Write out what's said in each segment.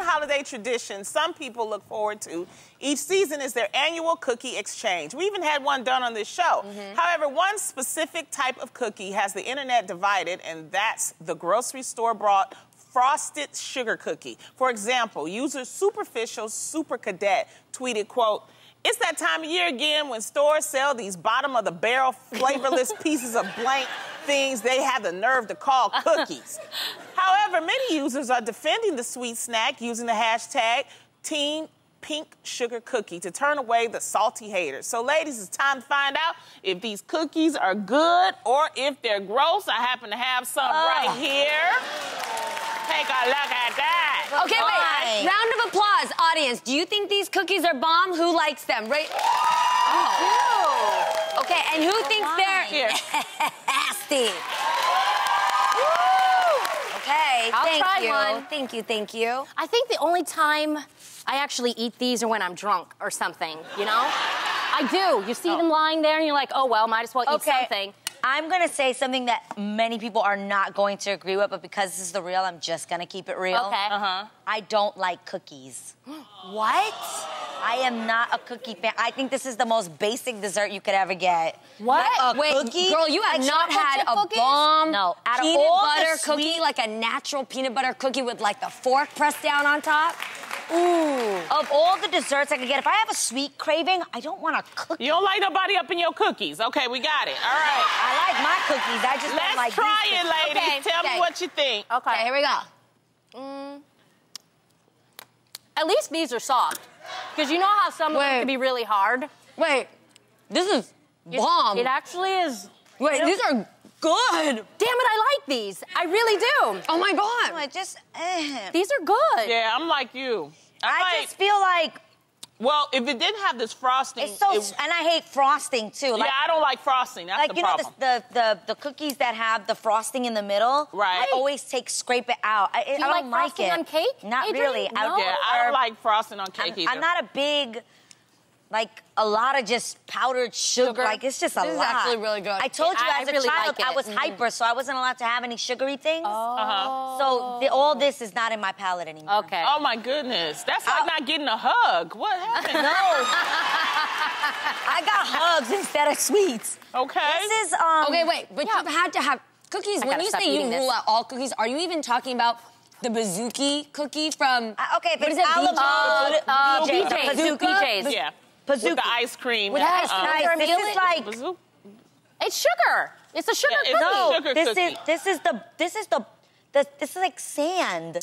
one holiday tradition some people look forward to each season is their annual cookie exchange. We even had one done on this show. Mm-hmm. However, one specific type of cookie has the internet divided, and that's the grocery store brought frosted sugar cookie. For example, user Superficial Super Cadet tweeted, quote, it's that time of year again when stores sell these bottom of the barrel flavorless pieces of blank things they have the nerve to call cookies. However, many users are defending the sweet snack using the hashtag Team Pink Sugar Cookie to turn away the salty haters. So, ladies, it's time to find out if these cookies are good or if they're gross. I happen to have some uh. right here. Take a look at that. Okay, wait. Round of applause, audience. Do you think these cookies are bomb? Who likes them? Right? Oh. Okay, and who oh, thinks they're nasty? okay, I'll thank try you. One. Thank you, thank you. I think the only time I actually eat these are when I'm drunk or something, you know? I do. You see oh. them lying there and you're like, oh, well, might as well eat okay. something. I'm going to say something that many people are not going to agree with, but because this is the real, I'm just going to keep it real. Okay. Uh-huh. I don't like cookies. what? I am not a cookie fan. I think this is the most basic dessert you could ever get. What? Like a Wait, cookie? girl, you have like not had a cookies? bomb no. Out peanut butter cookie, like a natural peanut butter cookie with like the fork pressed down on top? Ooh. Of all the desserts I could get, if I have a sweet craving, I don't want a cookie. You don't like nobody up in your cookies. Okay, we got it. All right. I like my cookies. I just Let's don't like try it, ladies. Okay, Tell okay. me what you think. Okay. okay here we go. Mm. At least these are soft. Because you know how some Wait. of them can be really hard? Wait. This is bomb. It actually is. Wait, these are good. Damn it, I like these. I really do. Oh my god. I just. Eh. These are good. Yeah, I'm like you. I, I just feel like. Well, if it didn't have this frosting, it's so, it, and I hate frosting too. Like, yeah, I don't like frosting. That's like the you problem. know the, the, the the cookies that have the frosting in the middle. Right. I always take scrape it out. I, Do you I like don't frosting like it. on cake? Not Adrienne? really. No? yeah, I don't like frosting on cake I'm, either. I'm not a big like a lot of just powdered sugar. sugar. Like it's just a this lot. This is actually really good. I told you I, as I a really child like I was mm. hyper, so I wasn't allowed to have any sugary things. Oh. Uh-huh. So the, all this is not in my palate anymore. Okay. Oh my goodness, that's like I'll... not getting a hug. What happened? no. I got hugs instead of sweets. Okay. This is um. Okay, wait, but yeah. you had to have cookies. I when you say you this. rule out all cookies, are you even talking about? the Pizookie cookie from. Uh, okay, what is it? Alamo, uh, uh, BJ's. BJ's. BJ's. Yeah. Pizookie. With the ice cream. With ice cream. Um, this is like. Pizookie. It's sugar. It's a sugar yeah, cookie. No, sugar this cookie. is this is the this is the, the this is like sand.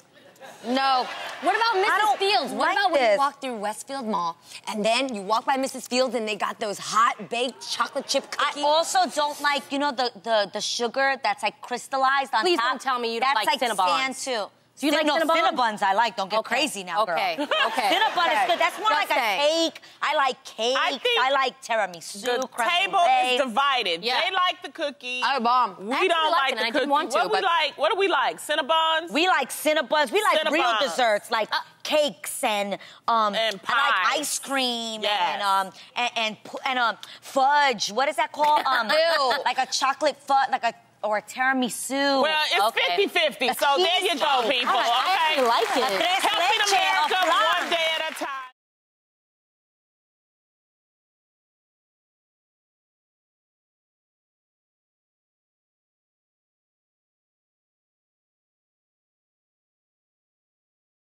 No. What about Mrs. Fields? What like about when this. you walk through Westfield Mall and then you walk by Mrs. Fields and they got those hot baked chocolate chip cookies? I also don't like, you know, the the, the sugar that's like crystallized on Please top. don't tell me you don't that's like like Cinnabons. sand too. Do you like no, Cinnabon? Cinnabons I like. Don't get okay. crazy now, girl. Okay, okay. Cinnabon okay. is good. That's more Just like say. a cake. I like cake. I, I like tiramisu. The table is divided. Yeah. They like the cookie. I bomb. We I don't like like the cookie. want to, what we like? What do we like? Cinnabons. We like Cinnabons. We like real Cinnabons. desserts, like Uh, cakes and um. And I like ice cream Yes. and um and and, and um fudge. What is that called? Um, like a chocolate fudge, like a or a tiramisu. Well, it's Okay. 50-50, so there you go, people, I okay? actually like it. Helping America one